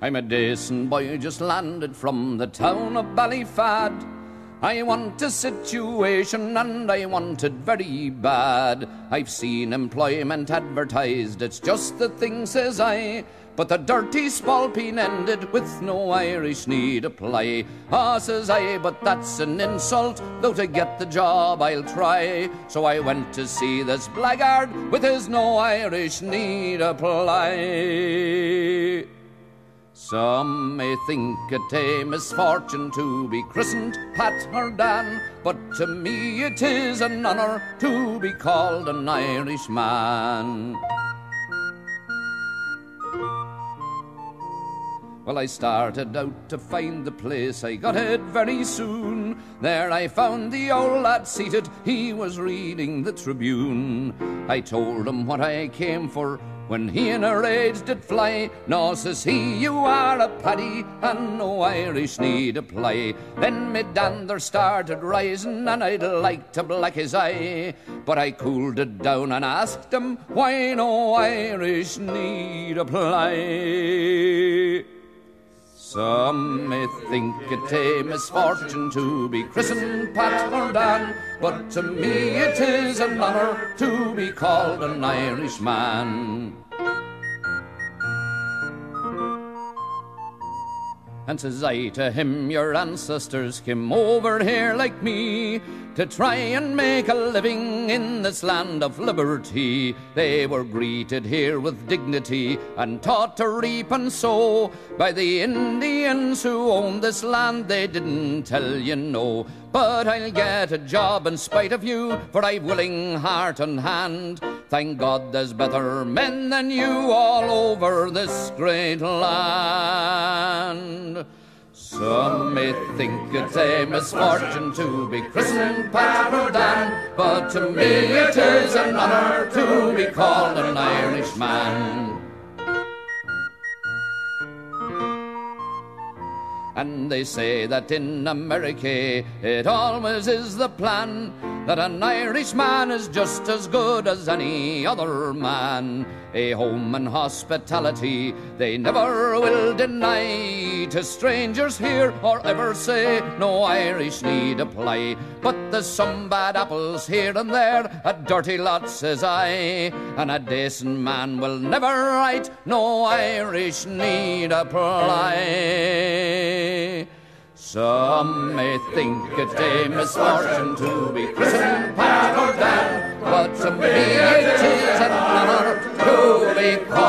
I'm a decent boy just landed from the town of Ballyfad. I want a situation and I want it very bad. I've seen employment advertised, it's just the thing, says I. But the dirty spalpeen ended with no Irish need apply. Ah, says I, but that's an insult, though to get the job I'll try. So I went to see this blackguard with his no Irish need apply. Some may think it a misfortune to be christened Pat or Dan, but to me it is an honour to be called an Irishman. Well, I started out to find the place, I got it very soon. There I found the old lad seated, he was reading the Tribune. I told him what I came for, when he in a rage did fly. Now says he, you are a paddy, and no Irish need apply. Then me dander started rising, and I'd like to black his eye. But I cooled it down and asked him why no Irish need apply. Some may think it a misfortune to be christened Pat or Dan, but to me it is an honour to be called an Irishman. And says I to him, your ancestors came over here like me to try and make a living in this land of liberty. They were greeted here with dignity and taught to reap and sow by the Indians who owned this land. They didn't tell you no. But I'll get a job in spite of you, for I've willing heart and hand. Thank God there's better men than you all over this great land. Some may think it's a misfortune to be christened Pat Dan, but to me it is an honour to be called an Irishman. And they say that in America it always is the plan that an Irishman is just as good as any other man. A home and hospitality they never will deny to strangers here or ever say no Irish need apply. But there's some bad apples here and there, a dirty lot, says I, and a decent man will never write no Irish need apply. Some may think a misfortune to be christened Pat or Dan, but to me it is an honor to be called.